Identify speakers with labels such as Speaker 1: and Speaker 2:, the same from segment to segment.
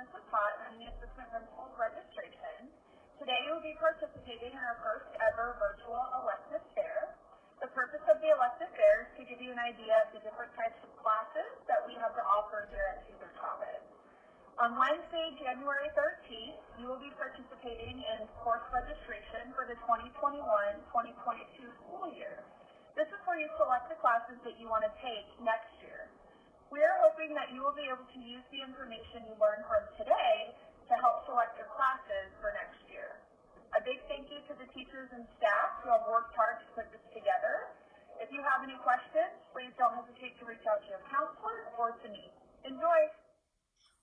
Speaker 1: is Mrs. Pot, and assistant principal registration. Today you will be participating in our first ever virtual elective fair. The purpose of the elective fair is to give you an idea of the different types of classes that we have to offer here at Cesar Chavez. On Wednesday, January 13th, you will be participating in course registration for the 2021-2022 school year. This is where you select the classes that you want to take next year. We are hoping that you will be able to use the information you learned from today to help select your classes for next year. A big thank you to the teachers and staff who have worked hard to put this together. If you have any questions, please don't hesitate to reach out to your counselor or to me. Enjoy!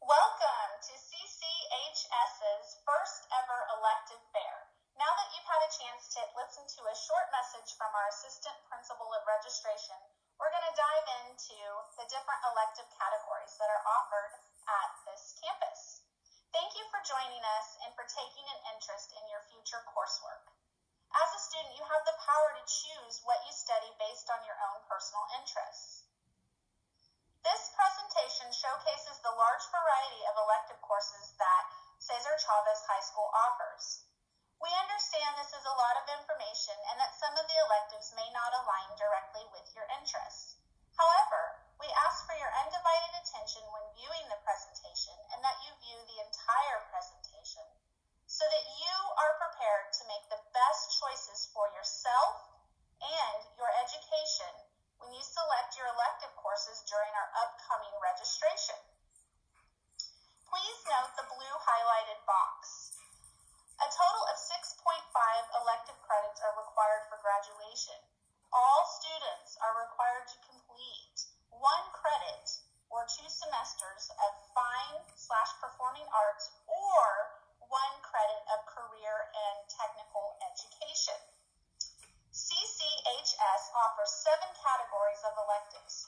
Speaker 2: Welcome to CCHS's first ever elective fair. Now that you've had a chance to listen to a short message from our assistant principal of registration, we're going to dive into the different elective categories that are offered at this campus. Thank you for joining us and for taking an interest in your future coursework. As a student, you have the power to choose what you study based on your own personal interests. This presentation showcases the large variety of elective courses that Cesar Chavez High School offers. We understand this is a lot of information and that some of the electives may not align directly with your interests. However, we ask for your undivided attention when viewing the presentation and that you view the entire presentation so that you are prepared to make the best choices for yourself and your education when you select your elective courses during our upcoming registration. Please note the blue highlighted box. A total of 6.5 elective credits are required for graduation. All students are required to complete one credit or two semesters of fine slash performing arts or one credit of career and technical education. CCHS offers seven categories of electives,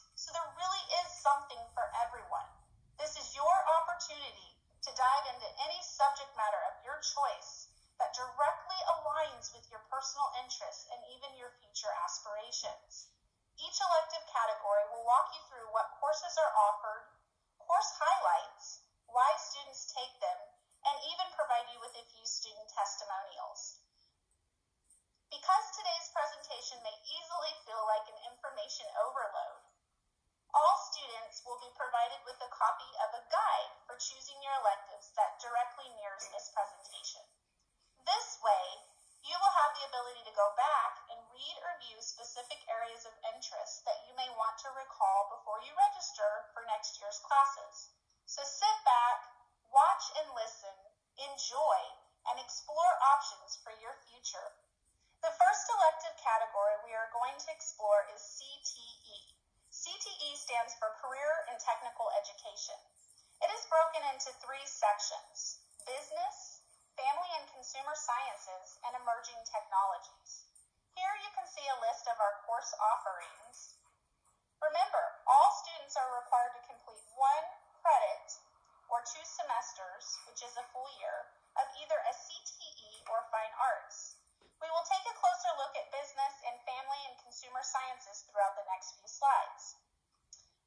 Speaker 2: specific areas of interest that you may want to recall before you register for next year's classes. So sit back, watch and listen, enjoy, and explore options for your future. The first elective category we are going to explore is CTE. CTE stands for Career and Technical Education. It is broken into three sections business, family and consumer sciences, and emerging technologies. You can see a list of our course offerings. Remember, all students are required to complete one credit or two semesters, which is a full year, of either a CTE or fine arts. We will take a closer look at business and family and consumer sciences throughout the next few slides.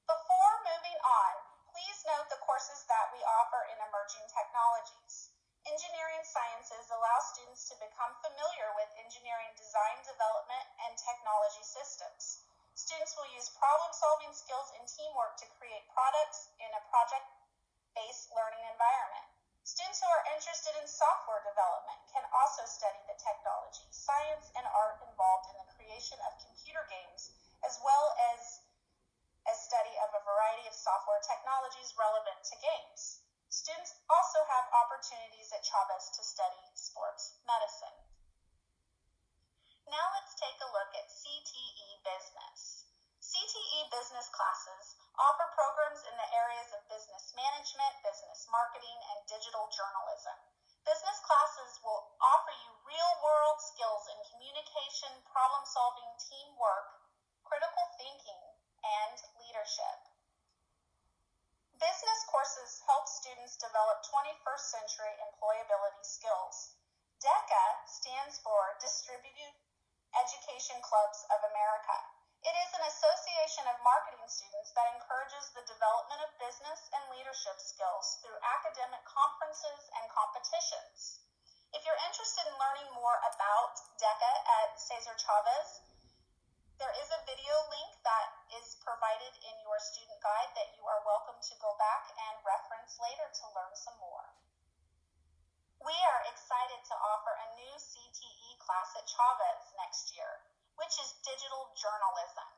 Speaker 2: Before moving on, please note the courses that we offer in emerging technologies. Engineering sciences allow students to become familiar with engineering design, development, and technology systems. Students will use problem solving skills and teamwork to create products in a project based learning environment. Students who are interested in software development can also study the technology, science, and art involved in the creation of computer games, as well as a study of a variety of software technologies relevant to games. Students also have opportunities at Chavez to study sports medicine. Now let's take a look at CTE Business. CTE Business classes offer programs in the areas of business management, business marketing, and digital journalism. Business classes will offer you real world skills in communication, problem solving, teamwork, critical thinking, and leadership. Business courses help students develop 21st century employability skills. DECA stands for Distributive Education Clubs of America. It is an association of marketing students that encourages the development of business and leadership skills through academic conferences and competitions. If you're interested in learning more about DECA at Cesar Chavez, there is a video link that is provided in your student guide that you are welcome to go back and reference later to learn some more. We are excited to offer a new CTE class at Chavez next year which is digital journalism.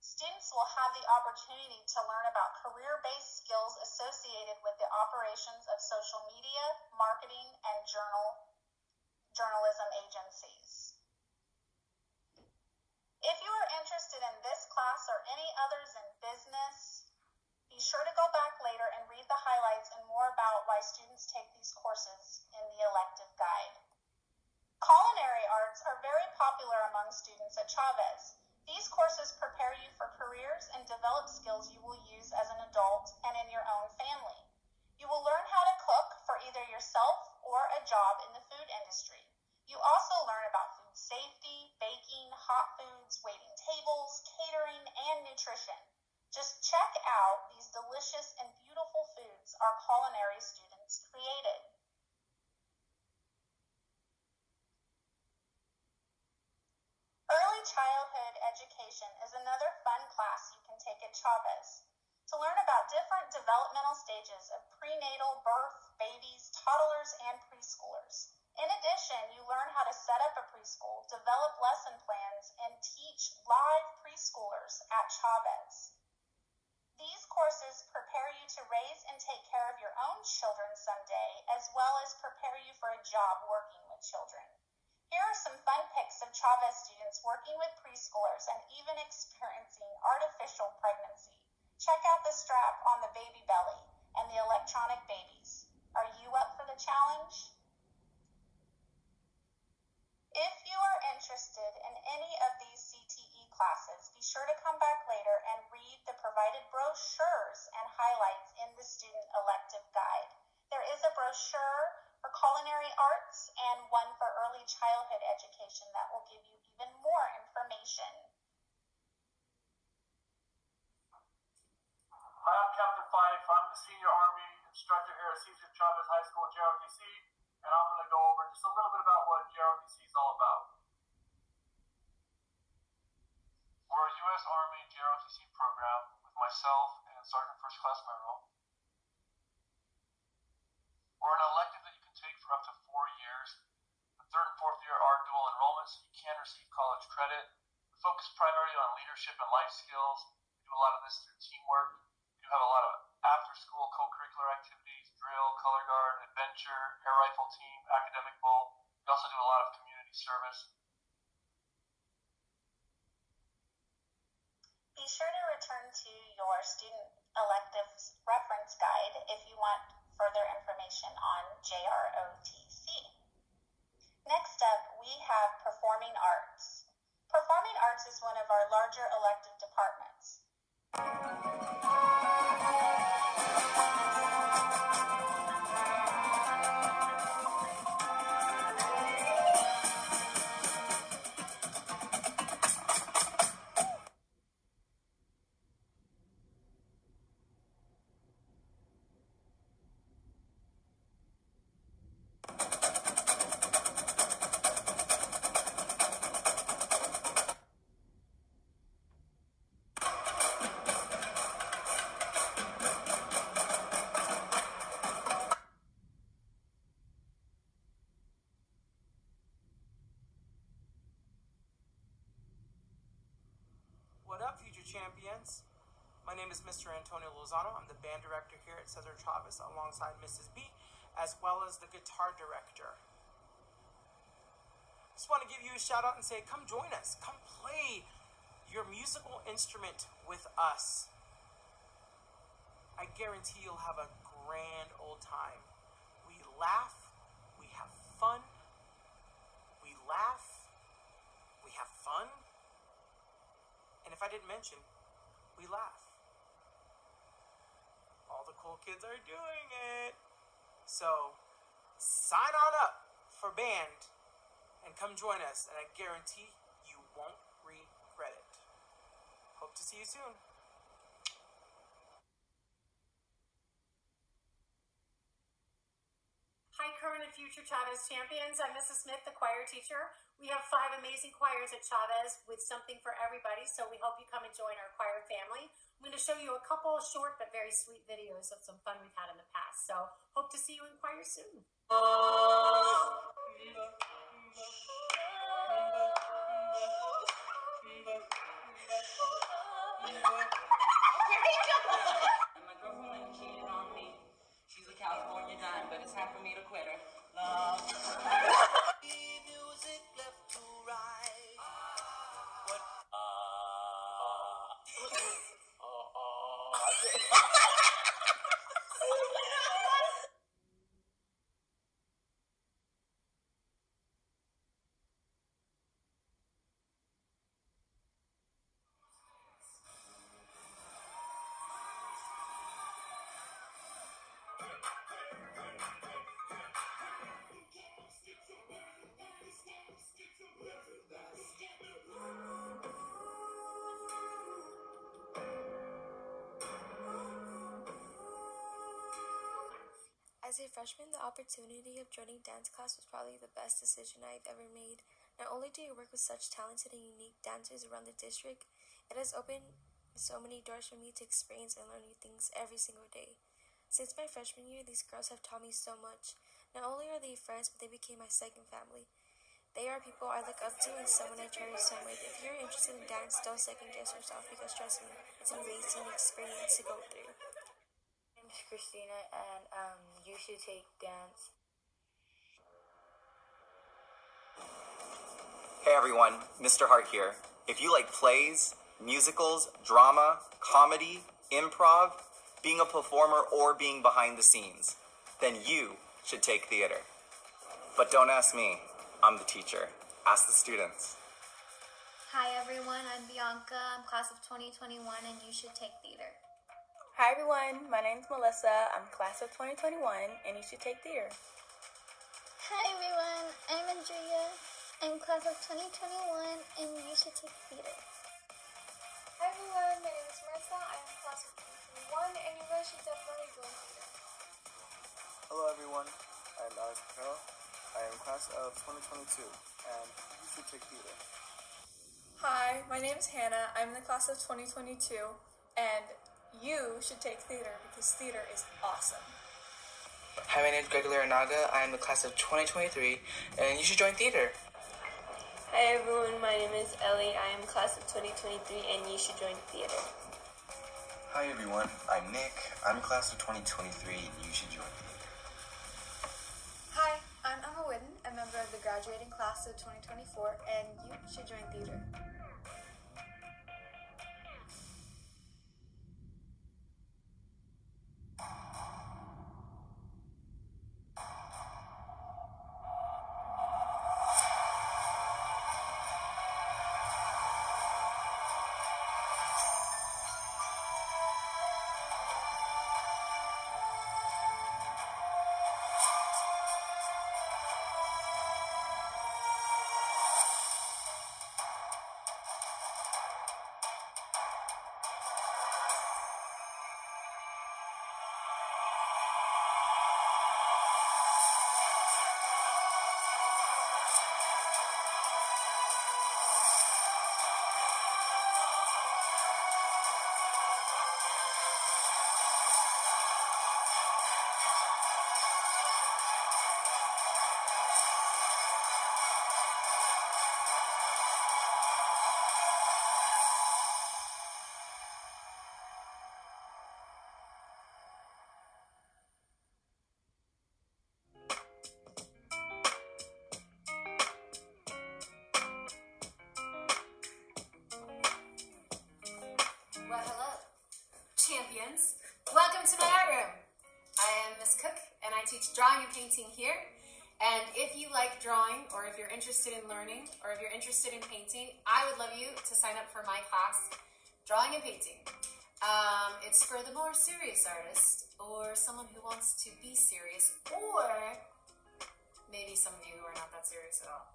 Speaker 2: Students will have the opportunity to learn about career based skills associated with the operations of social media, marketing, and journal, journalism agencies. If you are interested in this class or any others in business, be sure to go back later and read the highlights and more about why students take these courses in the elective guide. Culinary arts are very popular among students at Chavez. These courses prepare you for careers and develop skills you will use as an adult and in your own family. You will learn how to cook for either yourself or a job in the food industry. You also learn about food safety, baking, hot foods, waiting tables, catering, and nutrition. Just check out these delicious and beautiful foods our culinary students created. Early childhood education is another fun class you can take at Chavez to learn about different developmental stages of prenatal birth, babies, toddlers, and preschoolers. In addition, you learn how to set up a preschool, develop lesson plans, and teach live preschoolers at Chavez. These courses prepare you to raise and take care of your own children someday, as well as prepare you for a job working with children. Here are some fun pics of Chavez students working with preschoolers and even experiencing artificial pregnancy. Check out the strap on the baby belly and the electronic babies. Are you up for the challenge? Sure to come back later and read the provided brochures and highlights in the student elective guide. There is a brochure for culinary arts and one for early childhood education that will give you even more information.
Speaker 3: Hi, I'm Captain Fife. I'm the senior Army instructor here at Cesar Chavez High School, JROTC, and I'm going to go over just a little bit about what JROTC is all about. We're a U.S. Army JROTC program with myself and Sergeant First Class Merrill. We're an elective that you can take for up to four years. The third and fourth year are dual enrollment, so you can receive college credit. We focus primarily on leadership and life skills. We do a lot of this through teamwork. We do have a lot of after school co curricular activities drill, color guard, adventure, air rifle team, academic bowl. We also do a lot of community service.
Speaker 2: Be sure to return to your student electives reference guide if you want further information on JROTC. Next up, we have performing arts. Performing arts is one of our larger elective departments.
Speaker 4: Champions? My name is Mr. Antonio Lozano. I'm the band director here at Cesar Chavez alongside Mrs. B, as well as the guitar director. Just want to give you a shout out and say, come join us. Come play your musical instrument with us. I guarantee you'll have a grand old time. We laugh, we have fun, we laugh, we have fun. And if I didn't mention, we laugh. All the cool kids are doing it. So sign on up for band and come join us, and I guarantee you won't regret it. Hope to see you soon.
Speaker 5: Hi, current and future Chavez champions. I'm Mrs. Smith, the choir teacher. We have five amazing choirs at Chavez with something for everybody, so we hope you come and join our choir family. I'm going to show you a couple short but very sweet videos of some fun we've had in the past. So, hope to see you in choir soon.
Speaker 6: As a freshman, the opportunity of joining dance class was probably the best decision I've ever made. Not only do you work with such talented and unique dancers around the district, it has opened so many doors for me to experience and learn new things every single day. Since my freshman year, these girls have taught me so much. Not only are they friends, but they became my second family. They are people I look up to and someone I cherish so much. If you're interested in dance, don't second guess yourself because trust me, it's an amazing experience to go through.
Speaker 7: My name's Christina, and um, you should take dance.
Speaker 8: Hey everyone, Mr. Hart here. If you like plays, musicals, drama, comedy, improv, being a performer, or being behind the scenes, then you should take theater. But don't ask me, I'm the teacher. Ask the students.
Speaker 9: Hi everyone, I'm Bianca. I'm class of 2021 and you should take theater.
Speaker 10: Hi everyone, my name's Melissa. I'm class of 2021 and you should take theater.
Speaker 9: Hi everyone, I'm Andrea. I'm class of 2021 and you should take theater.
Speaker 11: Hi everyone, my name is Martha. I'm class of 2021 and you guys should definitely go theater.
Speaker 12: Hello everyone, I'm Alex Carroll. I am class of 2022 and you should take theater.
Speaker 11: Hi, my name is Hannah. I'm in the class of 2022 and you should take theater because theater is awesome.
Speaker 13: Hi, my name is Gregory Aranaga. I am the class of 2023 and you should join theater.
Speaker 14: Hi everyone, my name is Ellie. I am class of 2023 and you should join theater.
Speaker 15: Hi everyone, I'm Nick. I'm class of 2023 and you should join theater.
Speaker 16: Hi, I'm Emma Whitten, a member of the graduating class of 2024 and you should join theater.
Speaker 5: Drawing, or if you're interested in learning, or if you're interested in painting, I would love you to sign up for my class, Drawing and Painting. Um, it's for the more serious artist, or someone who wants to be serious, or maybe some of you who are not that serious at all.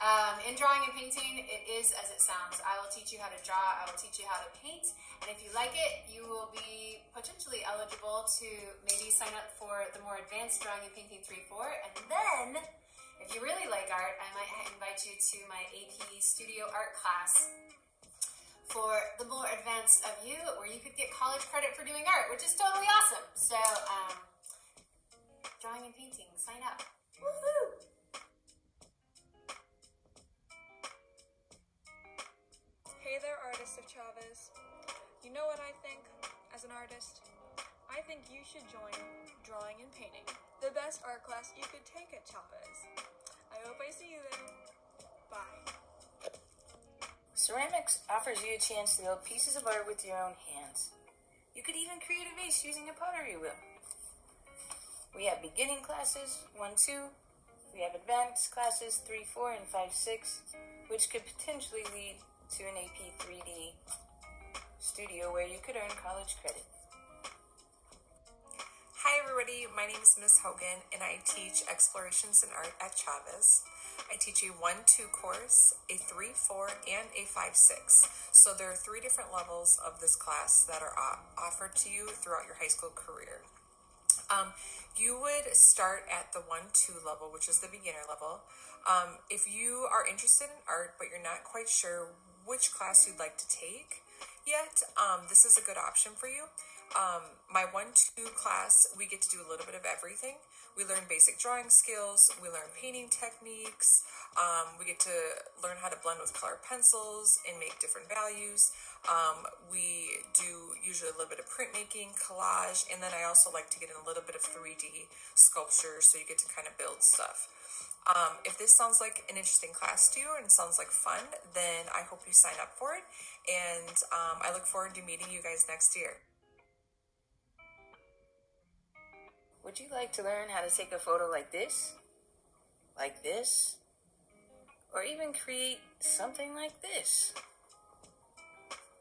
Speaker 5: Um, in drawing and painting, it is as it sounds. I will teach you how to draw, I will teach you how to paint, and if you like it, you will be potentially eligible to maybe sign up for the more advanced drawing and painting 3 4. And then, if you really like art, I might invite you to my AP studio art class for the more advanced of you, where you could get college credit for doing art, which is totally awesome. So, um, drawing and painting, sign up. Woohoo!
Speaker 17: Hey there, artist of Chavez. You know what I think as an artist? I think you should join drawing and painting, the best art class you could take at Chavez. I hope I see you there. Bye.
Speaker 10: Ceramics offers you a chance to build pieces of art with your own hands. You could even create a vase using a pottery wheel. We have beginning classes 1 2. We have advanced classes 3 4 and 5 6, which could potentially lead to an AP 3D studio where you could earn college credit.
Speaker 18: Hi, everybody. My name is Miss Hogan, and I teach Explorations in Art at Chavez. I teach a 1 2 course, a 3 4, and a 5 6. So there are three different levels of this class that are offered to you throughout your high school career. Um, you would start at the 1 2 level, which is the beginner level. Um, if you are interested in art, but you're not quite sure which class you'd like to take yet, um, this is a good option for you. Um, my 1 2 class, we get to do a little bit of everything. We learn basic drawing skills, we learn painting techniques, um, we get to learn how to blend with color pencils and make different values. Um, we do usually a little bit of printmaking, collage, and then I also like to get in a little bit of 3D sculpture so you get to kind of build stuff. Um, if this sounds like an interesting class to you and sounds like fun, then I hope you sign up for it. And um, I look forward to meeting you guys next year.
Speaker 10: Would you like to learn how to take a photo like this? Like this? Or even create something like this?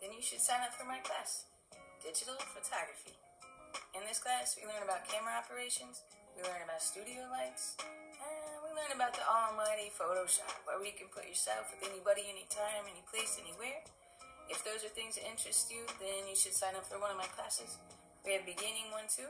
Speaker 10: Then you should sign up for my class, Digital Photography. In this class, we learn about camera operations, we learn about studio lights, and we learn about the almighty Photoshop, where we can put yourself with anybody, anytime, any place, anywhere. If those are things that interest you, then you should sign up for one of my classes. We have beginning 1 2,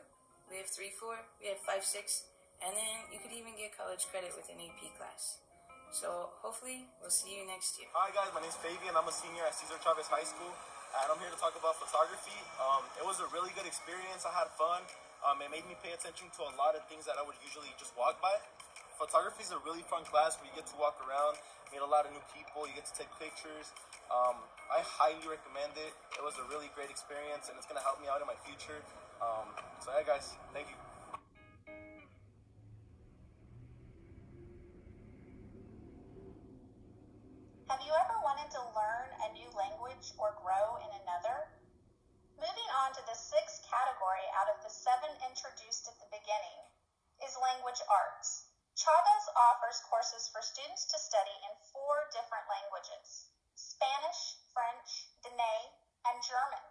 Speaker 10: we have 3 4, we have 5 6, and then you could even get college credit with an AP class. So hopefully, we'll see you next year.
Speaker 12: Hi guys, my name's Fabian. I'm a senior at Cesar Chavez High School, and I'm here to talk about photography. Um, it was a really good experience. I had fun. Um, it made me pay attention to a lot of things that I would usually just walk by. Photography is a really fun class where you get to walk around, meet a lot of new people, you get to take pictures. Um, I highly recommend it. It was a really great experience, and it's gonna help me out in my future. Um, so yeah, guys, thank you.
Speaker 2: Offers courses for students to study in four different languages Spanish, French, Dene, and German.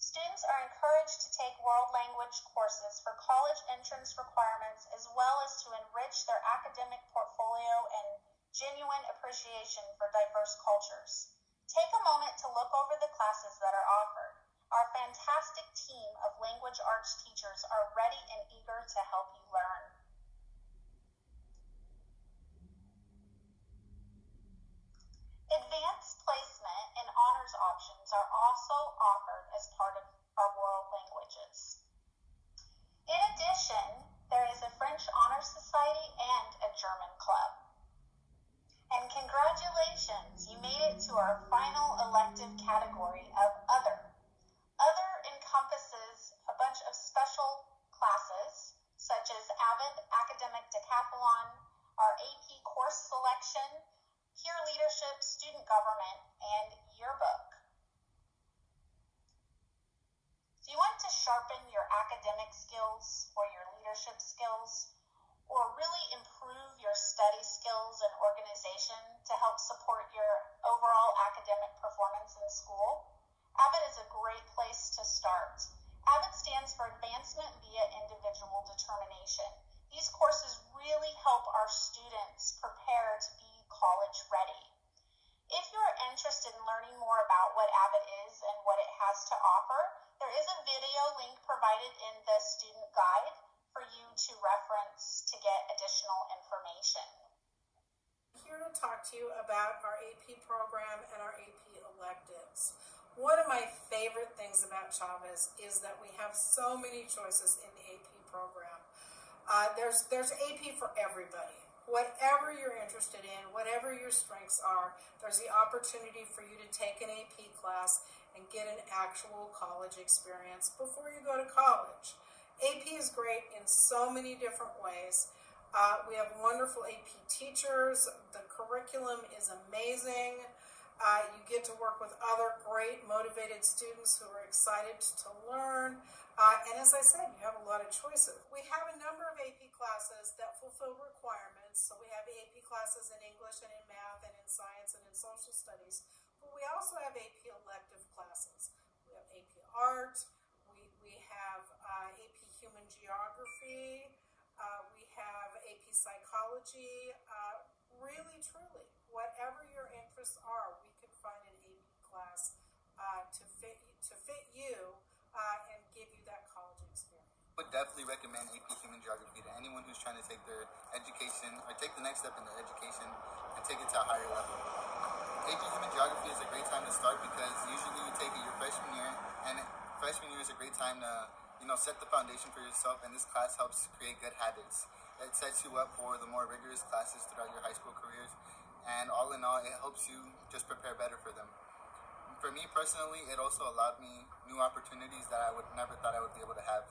Speaker 2: Students are encouraged to take world language courses for college entrance requirements as well as to enrich their academic portfolio and genuine appreciation for diverse cultures. Take a moment to look over the classes that are offered. Our fantastic team of language arts teachers are ready and eager to help you learn. Advanced placement and honors options are also offered as part of our world languages. In addition, there is a French Honor Society and a German club. And congratulations, you made it to our final elective category of Other. Other encompasses a bunch of special classes, such as AVID Academic Decathlon, our AP course selection, peer leadership, student government, and yearbook. Do you want to sharpen your academic skills or your leadership skills? or really improve your study skills and organization to help support your overall academic performance in school, AVID is a great place to start. AVID stands for Advancement via Individual Determination. These courses really help our students prepare to be college ready. If you're interested in learning more about what Avid is and what it has to offer, there is a video link provided in the student guide for you to reference to get additional information.
Speaker 19: I'm Here to talk to you about our AP program and our AP electives. One of my favorite things about Chavez is that we have so many choices in the AP program. Uh, there's there's AP for everybody. Whatever you're interested in, whatever your strengths are, there's the opportunity for you to take an AP class and get an actual college experience before you go to college. AP is great in so many different ways. Uh, we have wonderful AP teachers. The curriculum is amazing. Uh, you get to work with other great, motivated students who are excited to learn. Uh, and as I said, you have a lot of choices. We have a number of AP classes that fulfill requirements. So we have AP classes in English and in math and in science and in social studies. But we also have AP elective classes. We have AP art. We, we have uh, AP human geography. Uh, we have AP psychology. Uh, really, truly, whatever your interests are, we can find an AP class uh, to fit to fit you uh, and give you that. I
Speaker 20: would definitely recommend AP Human Geography to anyone who's trying to take their education or take the next step in their education and take it to a higher level. AP Human Geography is a great time to start because usually you take it your freshman year, and freshman year is a great time to you know set the foundation for yourself, and this class helps create good habits. It sets you up for the more rigorous classes throughout your high school careers, and all in all, it helps you just prepare better for them for me personally, it also allowed me new opportunities that I would never thought I would be able to have.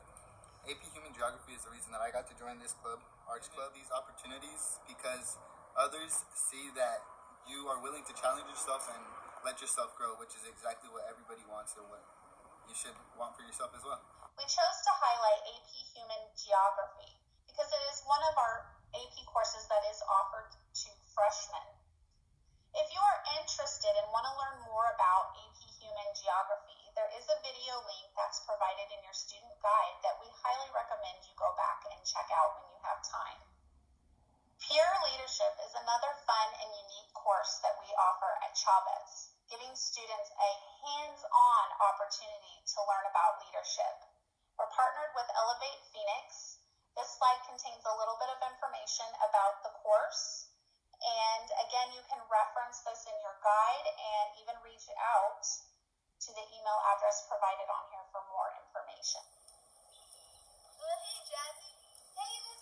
Speaker 20: AP Human Geography is the reason that I got to join this club, Arts mm-hmm. Club. These opportunities because others see that you are willing to challenge yourself and let yourself grow, which is exactly what everybody wants and what you should want for yourself as well.
Speaker 2: We chose to highlight AP Human Geography because it is one of our AP courses that is offered to freshmen. If you are interested and want to learn more about AP Human Geography, there is a video link that's provided in your student guide that we highly recommend you go back and check out when you have time. Peer leadership is another fun and unique course that we offer at Chavez, giving students a hands-on opportunity to learn about leadership. We're partnered with Elevate Phoenix. This slide contains a little bit of information about the course and again, you can reference this in your guide and even reach out to the email address provided on here for more information.
Speaker 9: Hey, Jazzy. Hey,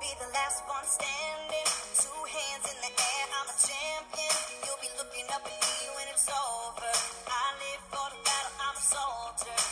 Speaker 21: be the last one standing. Two hands in the air, I'm a champion. You'll be looking up at me when it's over. I live for the battle, I'm a soldier.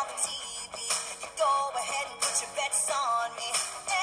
Speaker 21: on the TV. Go ahead and put your bets on me.